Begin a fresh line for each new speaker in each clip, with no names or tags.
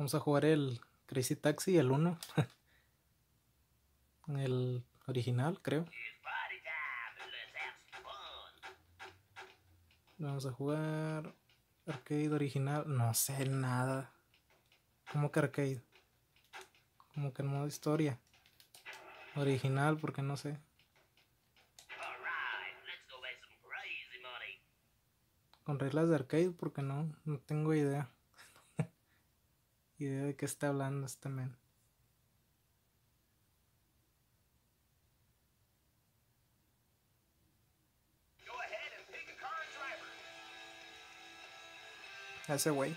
Vamos a jugar el Crazy Taxi, el 1. el original, creo. Vamos a jugar arcade original. No sé nada. ¿Cómo que arcade? Como que en modo historia. Original, porque no sé. Con reglas de arcade, porque no, no tengo idea. Idea de qué está hablando este men. Ese güey.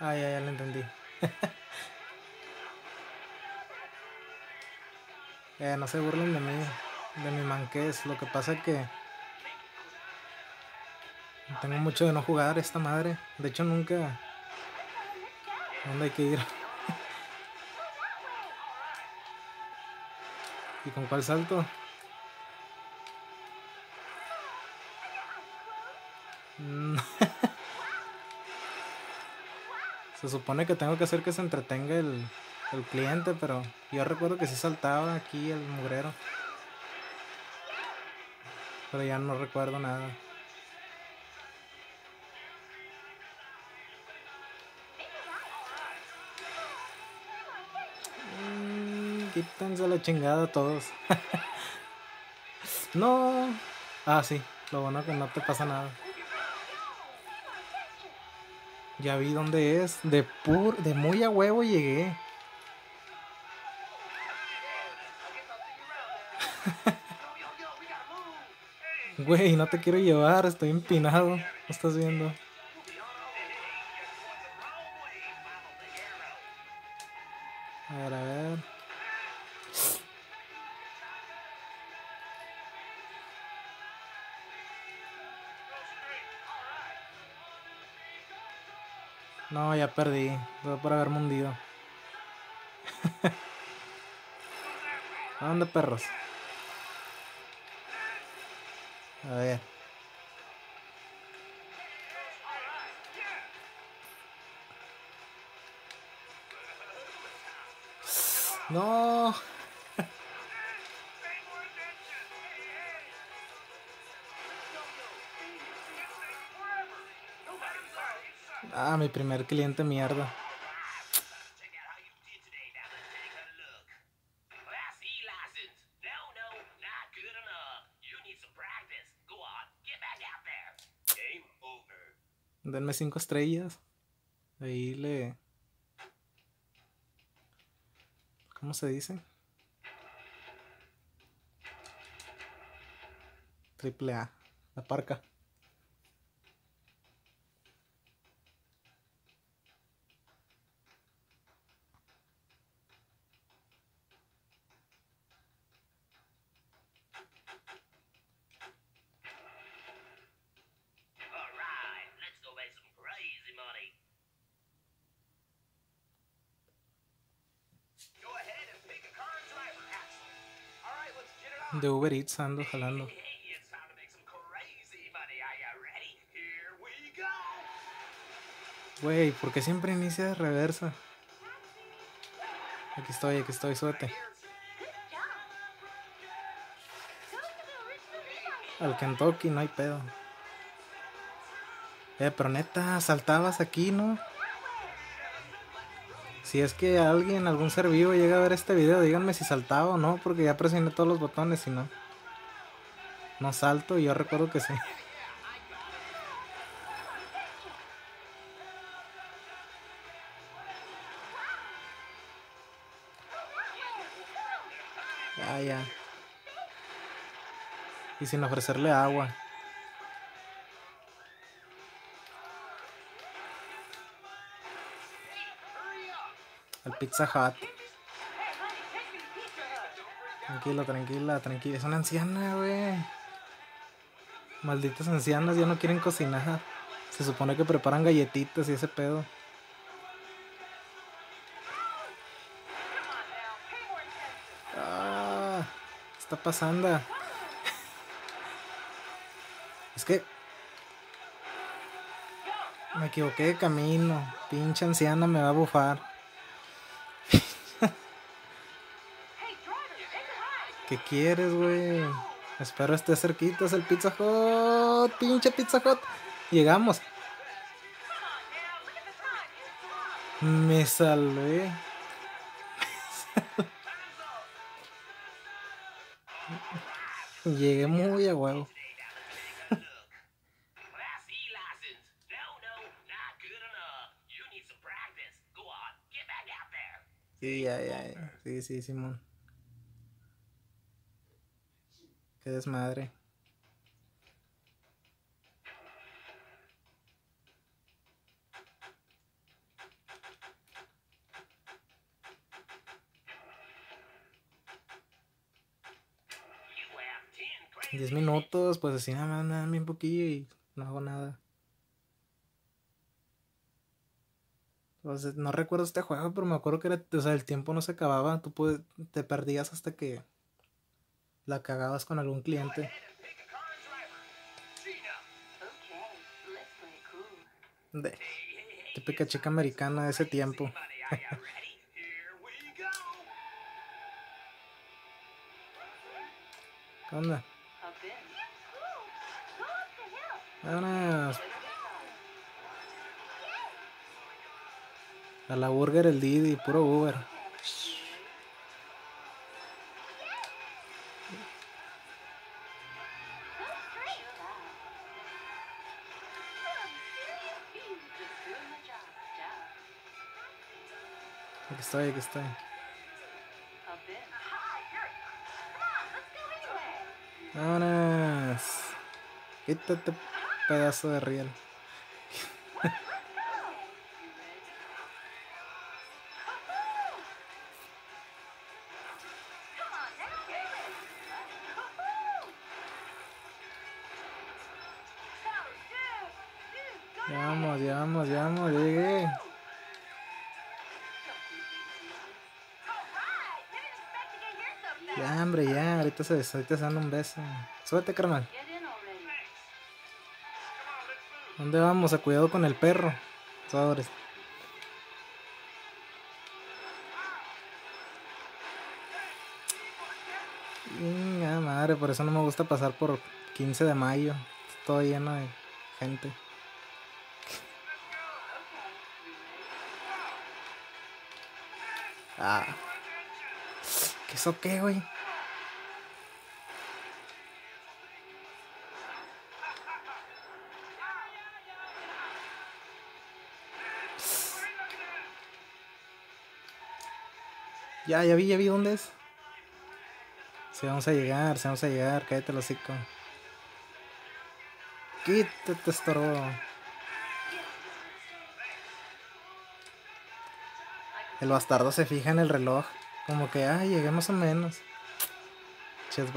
Ah, ya, ya lo entendí. eh, no se burlen de mí, de mi manqués. Lo que pasa es que tengo mucho de no jugar esta madre. De hecho, nunca... ¿Dónde hay que ir? ¿Y con cuál salto? Se supone que tengo que hacer que se entretenga el, cliente, pero yo recuerdo que sí saltaba aquí el mugrero. Pero ya no recuerdo nada. Mm, quítense la chingada todos. no. Ah, sí. Lo bueno que no te pasa nada. Ya vi dónde es. De pur, de muy a huevo llegué. Güey, no te quiero llevar, estoy empinado. ¿No estás viendo? Perdí. Por haberme hundido. ¿A dónde perros? A. No. Ah, mi primer cliente mierda. Denme cinco estrellas. Ahí le... ¿Cómo se dice? Triple A. La parca. De Uber Eats ando jalando. Güey, ¿por qué siempre inicia de reversa? Aquí estoy, aquí estoy, suerte. Al Kentucky no hay pedo. Eh, pero neta, saltabas aquí, ¿no? Si es que alguien, algún ser vivo llega a ver este video, díganme si saltaba o no, porque ya presioné todos los botones y no. No salto y yo recuerdo que sí. Ya, ya. Y sin ofrecerle agua. Al Pizza Hut. Tranquila, tranquila, tranquila. Es una anciana, güey. Malditas ancianas ya no quieren cocinar. Se supone que preparan galletitas y ese pedo. Ah, ¿qué está pasando? Es que me equivoqué de camino. Pinche anciana me va a bufar. ¿Qué quieres, güey? Espero esté cerquita, es el Pizza Hut. Pinche Pizza Hut. Llegamos. Me salvé. Llegué muy a huevo. Sí, ya, ya. Sí, sí, Simón. Qué desmadre. Diez minutos, pues así nada más, nada, bien poquillo y no hago nada. Pues, no recuerdo este juego, pero me acuerdo que era, o sea, el tiempo no se acababa. Tú puedes, te perdías hasta que la cagabas con algún cliente. De típica chica americana de ese tiempo. ¿Qué onda? A la Burger, el Didi, puro Uber. Aquí estoy, aquí estoy. Vámonos. Quítate, pedazo de riel. Ya, ahorita se, ahorita se dan un beso. Súbete, carnal. ¿Dónde vamos? A cuidado con el perro. Sobres. Venga, madre, por eso no me gusta pasar por 15 de mayo. Todo lleno de gente. Ah. ¿Qué eso qué, güey? Ya, ya vi, ya vi dónde es. Si vamos a llegar, si vamos a llegar, cállate el hocico. Quítate, estorbo. El bastardo se fija en el reloj. Como que, ah, llegué más o menos. Ches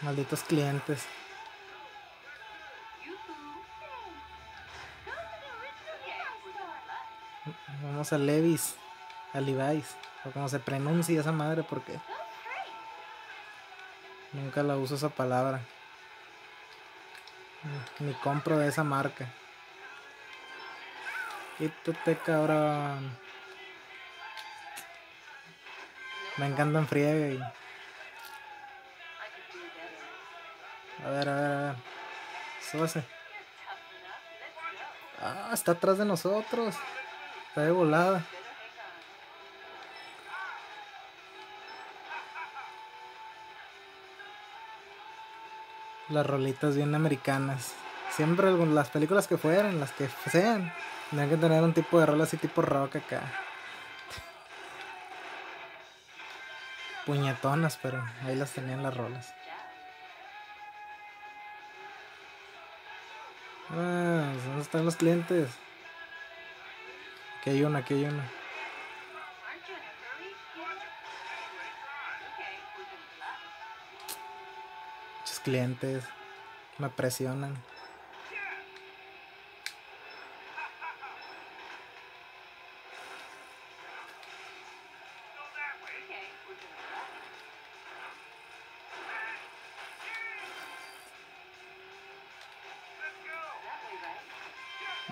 malditos clientes. Vamos a Levis, a Levi's, o como se pronuncia esa madre, porque nunca la uso esa palabra. Ni compro de esa marca. Quítate, cabrón. Me encanta en y... A ver, a ver, a ver. Súbase. Ah, está atrás de nosotros. Está de volada. Las rolitas bien americanas. Siempre las películas que fueran, las que sean, tendrían que tener un tipo de rol así tipo rock acá. puñetonas, pero ahí las tenían las rolas. Ah, ¿dónde están los clientes? Aquí hay una, aquí hay una. clientes me presionan.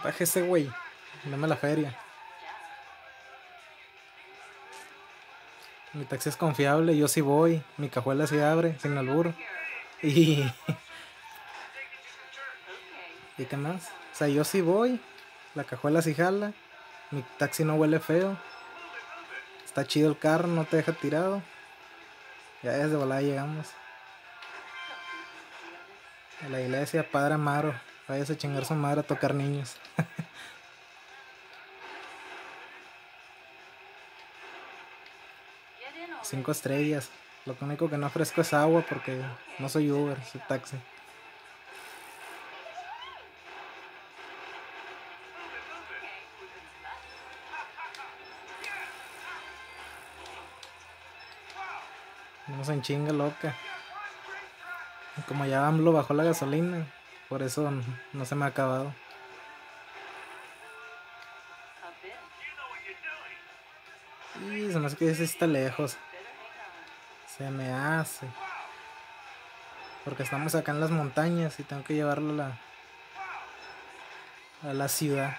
Bájese, güey. Dame la feria. Mi taxi es confiable, yo sí voy. Mi cajuela sí abre, sin albur. Y. ¿Y qué más? O sea, yo sí voy. La cajuela sí jala. Mi taxi no huele feo. Está chido el carro, no te deja tirado. Ya desde volada llegamos. A la iglesia, Padre Amaro. Vayas a chingar su madre a tocar niños. Cinco estrellas. Lo único que no ofrezco es agua porque no soy Uber, soy taxi. Vamos en chinga loca. Como ya AMLO bajó la gasolina, por eso no se me ha acabado. Y se me hace que ese está lejos. Se me hace. Porque estamos acá en las montañas y tengo que llevarlo a la, a la ciudad.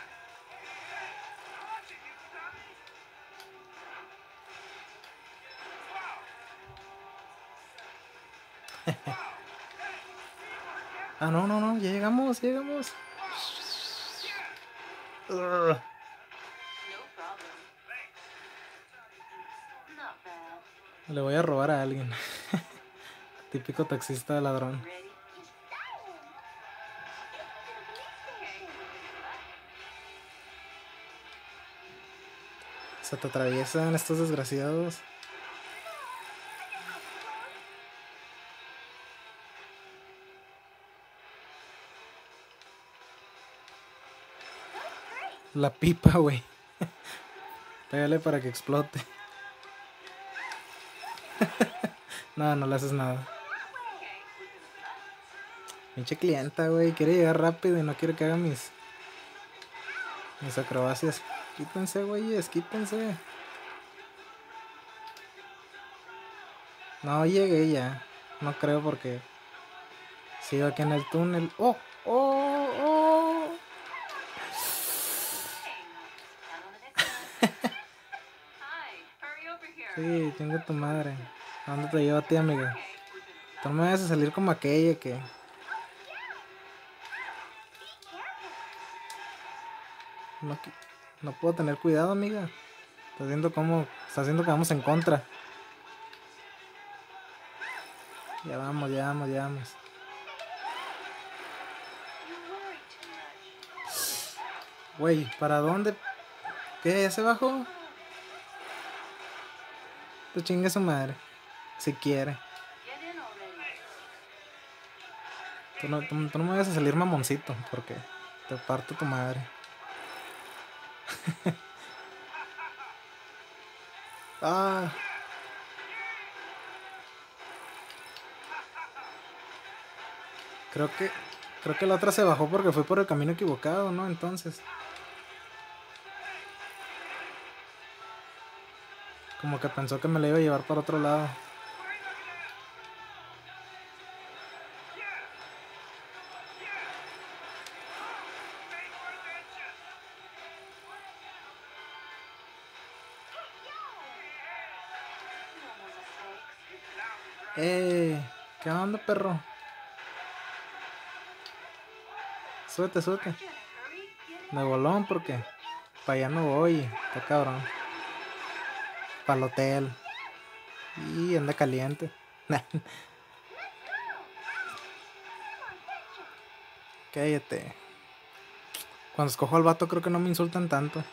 ah, no, no, no, ya llegamos, ya llegamos. Le voy a robar a alguien. Típico taxista ladrón. Se te atraviesan estos desgraciados. La pipa, güey. Pégale para que explote. No, no le haces nada. Pinche clienta, güey. Quiere llegar rápido y no quiere que haga mis. Mis acrobacias. Quítense, güeyes, quítense. No llegué ya. No creo porque. Sigo aquí en el túnel. ¡Oh! ¡Oh! ¡Oh! Sí, tengo tu madre. ¿A dónde te llevo a ti, amiga? Tú no me vas a salir como aquella que. No, puedo tener cuidado, amiga. Estás viendo cómo. Está haciendo que vamos en contra. Ya vamos, ya vamos, ya vamos. Güey, ¿para dónde? ¿Qué? ¿Ya se bajó? Pues chingue su madre. Si quiere. Tú no, tú, tú no me vas a salir mamoncito, porque te parto tu madre. ah. Creo que creo que la otra se bajó porque fue por el camino equivocado, ¿no? Entonces. Como que pensó que me la iba a llevar para otro lado. ¿Qué onda, perro? Súbete, súbete. De bolón porque para allá no voy, está cabrón. Para el hotel. Y anda caliente. Cállate. Cuando escojo al vato creo que no me insultan tanto.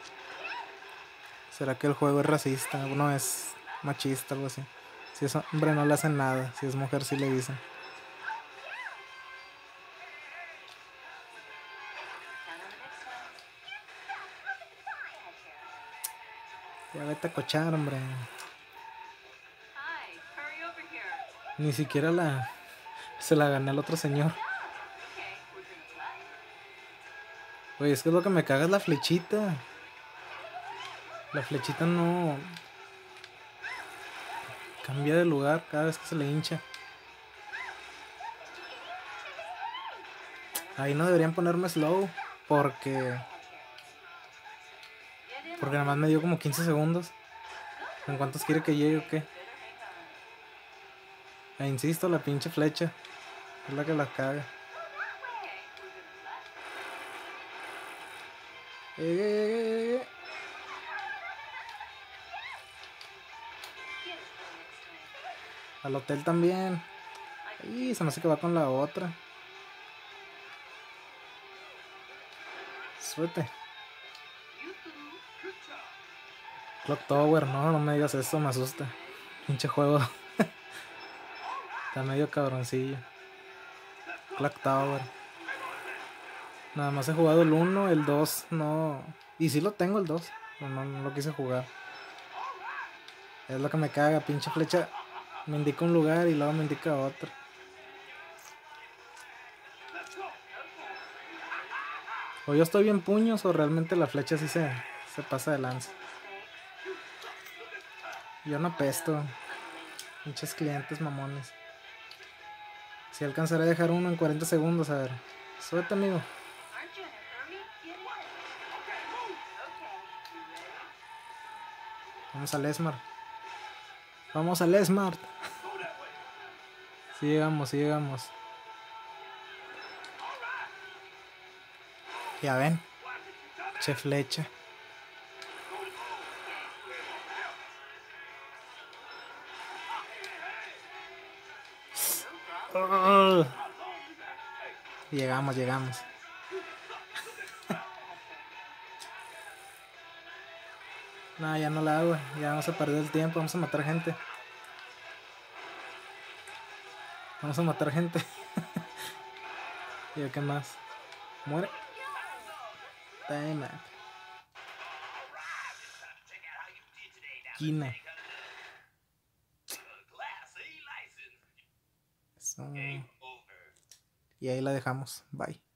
¿Será que el juego es racista? Uno es machista, algo así. Si es hombre no le hacen nada. Si es mujer sí le dicen. Ya vete a cochar, hombre. Ni siquiera la... Se la gané al otro señor. Oye, es que lo que me caga es la flechita. La flechita no... Cambia de lugar cada vez que se le hincha. Ahí no deberían ponerme slow. Porque Porque nada más me dio como 15 segundos. ¿En cuántos quiere que llegue o qué? E insisto, la pinche flecha. Es la que la caga. Eh, eh, eh, Al hotel también. Y se me hace que va con la otra. Suerte. Clock Tower, no, no me digas eso, me asusta. Pinche juego. Está medio cabroncillo. Clock Tower. Nada más he jugado el 1, el 2 no. Y sí lo tengo el 2, pero no, no lo quise jugar. Es lo que me caga, pinche flecha. Me indica un lugar y luego me indica otro. O yo estoy bien puños o realmente la flecha sí se, se pasa de lanza. Yo no pesto. Muchos clientes mamones. Si alcanzaré a dejar uno en 40 segundos, a ver. Suerte, amigo. Vamos al Smart. Vamos al Smart. Sí llegamos, sí llegamos. Ya ven. Che flecha. Llegamos, llegamos. no, ya no la hago. Ya vamos a perder el tiempo. Vamos a matar gente. Vamos a matar gente. ¿Y qué más? Muere. Y ahí la dejamos. Bye.